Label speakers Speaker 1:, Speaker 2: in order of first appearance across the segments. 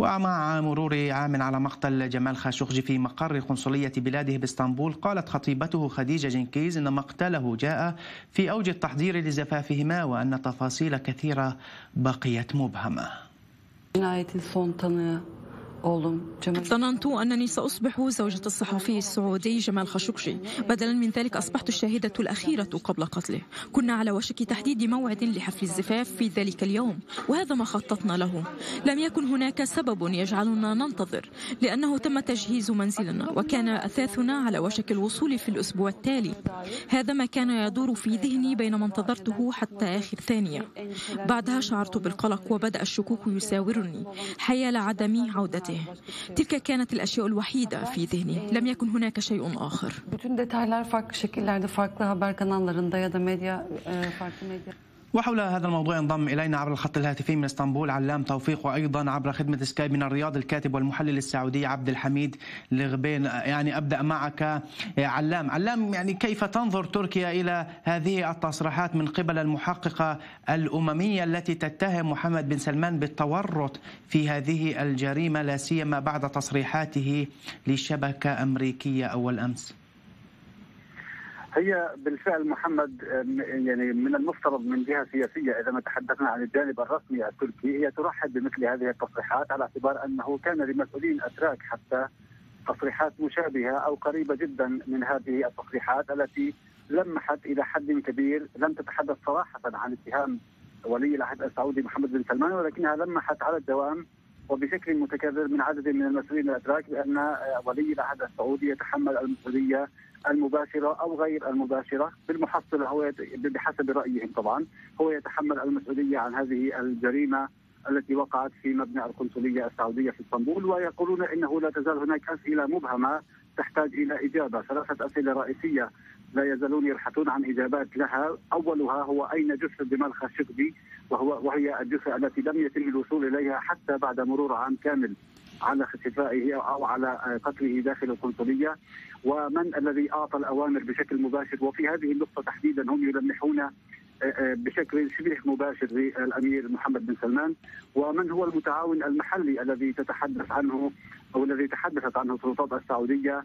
Speaker 1: ومع مرور عام على مقتل جمال خاشقجي في مقر قنصلية بلاده بإسطنبول قالت خطيبته خديجة جنكيز أن مقتله جاء في أوج التحضير لزفافهما وأن تفاصيل كثيرة بقيت مبهمة.
Speaker 2: ظننت أنني سأصبح زوجة الصحفي السعودي جمال خشوقجي بدلا من ذلك أصبحت الشاهدة الأخيرة قبل قتله. كنا على وشك تحديد موعد لحفل الزفاف في ذلك اليوم وهذا ما خططنا له. لم يكن هناك سبب يجعلنا ننتظر لأنه تم تجهيز منزلنا وكان أثاثنا على وشك الوصول في الأسبوع التالي. هذا ما كان يدور في ذهني بينما انتظرته حتى آخر ثانية. بعدها شعرت بالقلق وبدأ الشكوك يساورني. حيال عدم عودته حياته تلك كانت الأشياء الوحيدة في ذهني. لم يكن هناك شيء آخر.
Speaker 1: وحول هذا الموضوع ينضم إلينا عبر الخط الهاتفي من إسطنبول علام توفيق وأيضا عبر خدمة سكايب من الرياض الكاتب والمحلل السعودي عبد الحميد لغبين. يعني أبدأ معك علام. علام يعني كيف تنظر تركيا إلى هذه التصريحات من قبل المحققة الأممية التي تتهم محمد بن سلمان بالتورط في هذه الجريمة لا سيما بعد تصريحاته لشبكة أمريكية أول أمس؟
Speaker 3: هي بالفعل محمد يعني من المفترض من جهة سياسية إذا ما تحدثنا عن الجانب الرسمي التركي هي ترحب بمثل هذه التصريحات على اعتبار أنه كان لمسؤولين أتراك حتى تصريحات مشابهة أو قريبة جدا من هذه التصريحات التي لمحت إلى حد كبير لم تتحدث صراحة عن اتهام ولي العهد السعودي محمد بن سلمان ولكنها لمحت على الدوام وبشكل متكرر من عدد من المسؤولين الاتراك بأن ولي العهد السعودي يتحمل المسؤولية المباشرة أو غير المباشرة بالمحصله هو بحسب رأيهم طبعا. هو يتحمل المسؤولية عن هذه الجريمة التي وقعت في مبنى القنصلية السعودية في إسطنبول ويقولون إنه لا تزال هناك أسئلة مبهمة تحتاج إلى إجابة، ثلاثة أسئلة رئيسية لا يزالون يبحثون عن إجابات لها، أولها هو أين جثه جمال خاشقجي؟ وهو وهي الجثة التي لم يتم الوصول إليها حتى بعد مرور عام كامل على اختفائه أو على قتله داخل القنصليه ومن الذي أعطى الأوامر بشكل مباشر؟ وفي هذه النقطة تحديدا هم يلمحون آه، آه، بشكل شبه مباشر للأمير محمد بن سلمان. ومن هو المتعاون المحلي الذي تتحدث عنه أو الذي تحدثت عنه السلطات السعودية؟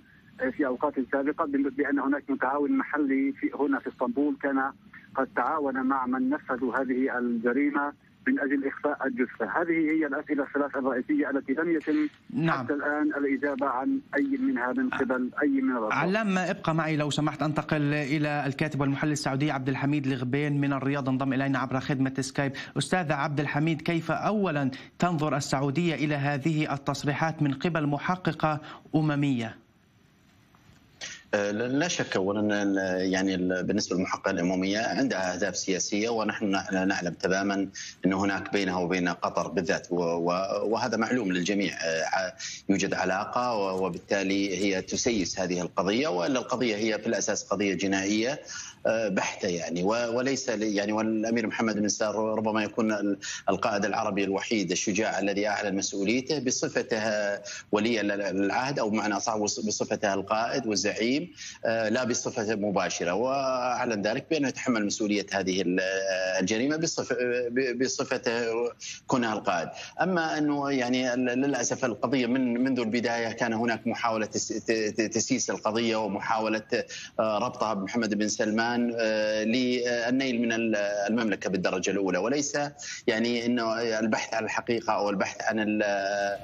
Speaker 3: في أوقات سابقة بأن هناك متعاون محلي في هنا في إسطنبول كان قد تعاون مع من نفذوا هذه الجريمة من أجل إخفاء الجثة، هذه هي الأسئلة الثلاث الرئيسية التي لم يتم نعم. حتى الآن الإجابة عن أي منها من قبل أي من الرسول.
Speaker 1: علام ابقى معي لو سمحت أنتقل إلى الكاتب والمحلل السعودي عبد الحميد الغبين من الرياض انضم إلينا عبر خدمة سكايب، أستاذ عبد الحميد كيف اولا تنظر السعودية إلى هذه التصريحات من قبل محققة أممية؟
Speaker 4: لا شك اولا يعني بالنسبة للمحققة الأممية عندها أهداف سياسية ونحن نعلم تماما أن هناك بينها وبين قطر بالذات وهذا معلوم للجميع. يوجد علاقة وبالتالي هي تسيس هذه القضية والا القضية هي في الأساس قضية جنائية. بحتة يعني. وليس يعني والأمير محمد بن سار ربما يكون القائد العربي الوحيد الشجاع الذي أعلن مسؤوليته بصفته ولي العهد أو بمعنى صح بصفته القائد والزعيم لا بصفته مباشرة. وأعلن ذلك بأنه يتحمل مسؤولية هذه الجريمة بصفته كونها القائد. أما أنه يعني للأسف القضية من منذ البداية كان هناك محاولة تسييس القضية ومحاولة ربطها بمحمد بن سلمان. الآن آه، للنيل من المملكة بالدرجة الأولى. وليس يعني إنه البحث عن الحقيقة أو البحث عن آه،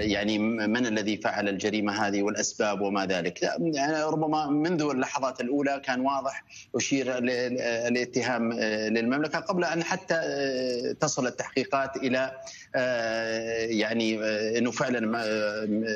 Speaker 4: يعني من الذي فعل الجريمة هذه والأسباب وما ذلك. يعني ربما منذ اللحظات الأولى كان واضح أشير الاتهام آه، للمملكة قبل أن حتى تصل التحقيقات إلى يعني إنه فعلا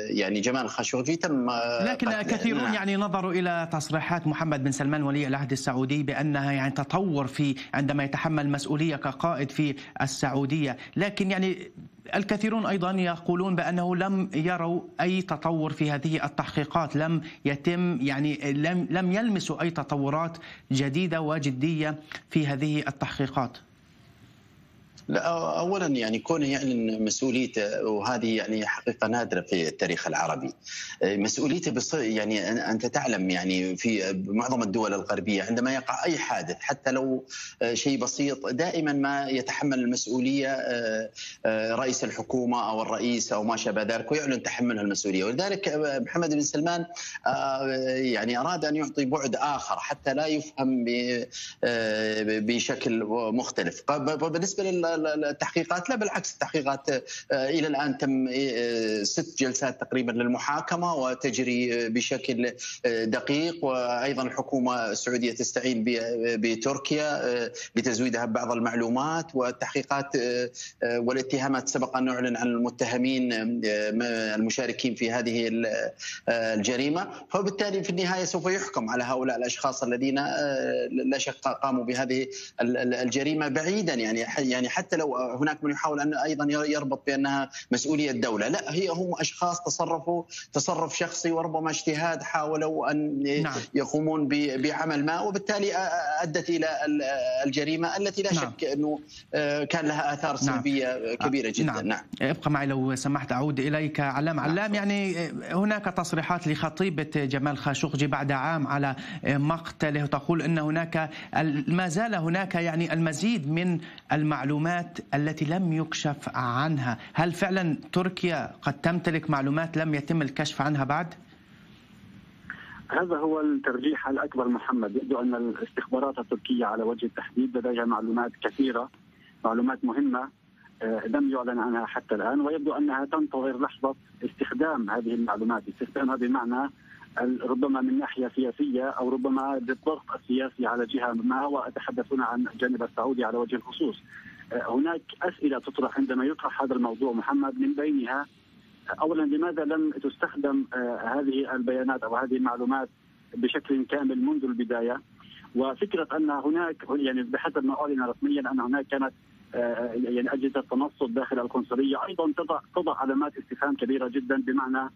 Speaker 4: يعني جمال خاشقجي تم
Speaker 1: لكن كثيرون نعم. يعني نظروا إلى تصريحات محمد بن سلمان ولي العهد السعودي السعودي بأنها يعني تطور في عندما يتحمل مسؤولية كقائد في السعودية، لكن يعني الكثيرون أيضا يقولون بأنه لم يروا أي تطور في هذه التحقيقات، لم يتم يعني لم لم يلمسوا أي تطورات جديدة وجدية في هذه التحقيقات.
Speaker 4: لا اولا يعني كونه يعلن مسؤوليته وهذه يعني حقيقة نادرة في التاريخ العربي. مسؤوليته بص يعني أنت تعلم يعني في معظم الدول الغربية عندما يقع أي حادث حتى لو شيء بسيط دائما ما يتحمل المسؤولية رئيس الحكومة أو الرئيس أو ما شابه ذلك ويعلن تحمل المسؤولية ولذلك محمد بن سلمان يعني أراد أن يعطي بعد آخر حتى لا يفهم بشكل مختلف. بالنسبة التحقيقات لا بالعكس التحقيقات آه، إلى الآن تم آه، ست جلسات تقريبا للمحاكمة وتجري بشكل آه، دقيق وأيضا الحكومة السعودية تستعين بتركيا لتزويدها ببعض المعلومات والتحقيقات والاتهامات. سبق أن نعلن عن المتهمين المشاركين في هذه الجريمة. فبالتالي في النهاية سوف يحكم على هؤلاء الأشخاص الذين لا شك قاموا بهذه الجريمة. بعيدا يعني يعني حتى لو هناك من يحاول أن أيضا يربط بأنها مسؤولية الدولة، لا هي هم أشخاص تصرفوا تصرف شخصي وربما اجتهاد حاولوا أن نعم. يقومون بعمل ما وبالتالي أدت إلى الجريمة التي لا نعم. شك أنه كان لها آثار نعم. سلبية نعم. كبيرة جدا نعم. نعم.
Speaker 1: ابقى معي لو سمحت أعود إليك علام نعم. علام يعني هناك تصريحات لخطيبة جمال خاشقجي بعد عام على مقتله تقول إن هناك ما زال هناك يعني المزيد من المعلومات التي لم يكشف عنها هل فعلا تركيا قد تمتلك معلومات لم يتم الكشف عنها بعد؟
Speaker 3: هذا هو الترجيح الأكبر محمد يبدو أن الاستخبارات التركية على وجه التحديد لديها معلومات كثيرة معلومات مهمة آه، لم يعلن عنها حتى الآن ويبدو أنها تنتظر لحظة استخدام هذه المعلومات، استخدام هذه المعنى ربما من ناحية سياسية أو ربما بالضغط السياسي على جهة ما واتحدث هنا عن الجانب السعودي على وجه الخصوص. آه، هناك أسئلة تطرح عندما يطرح هذا الموضوع محمد من بينها اولا لماذا لم تستخدم آه، هذه البيانات أو هذه المعلومات بشكل كامل منذ البداية؟ وفكرة أن هناك يعني بحسب ما أعلن رسميا أن هناك كانت آه، يعني أجهزة تنصت داخل القنصلية. أيضا تضع تضع علامات استفهام كبيرة جدا بمعنى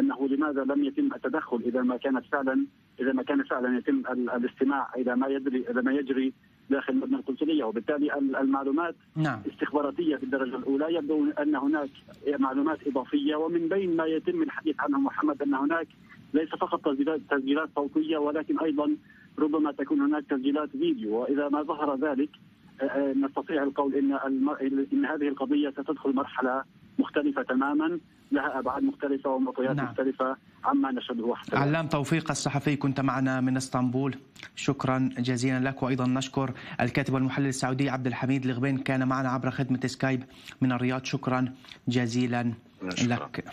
Speaker 3: أنه لماذا لم يتم التدخل إذا ما كانت فعلا إذا ما كان فعلا يتم الاستماع إلى ما يجري إلى ما يجري داخل مبنى القنصلية وبالتالي المعلومات نعم. استخباراتية في الدرجة الأولى يبدو أن هناك معلومات إضافية ومن بين ما يتم الحديث عنه محمد أن هناك ليس فقط تسجيلات تسجيلات صوتية ولكن أيضا ربما تكون هناك تسجيلات فيديو وإذا ما ظهر ذلك آه، آه، نستطيع القول إن إن هذه القضية ستدخل مرحلة مختلفة تماما. لها أبعاد مختلفة ومعطيات نعم. مختلفة عما نشهده حتى
Speaker 1: علام توفيق الصحفي كنت معنا من إسطنبول. شكرا جزيلا لك وأيضا نشكر الكاتب والمحلل السعودي عبد الحميد الغبين كان معنا عبر خدمة سكايب من الرياض. شكرا جزيلا لك.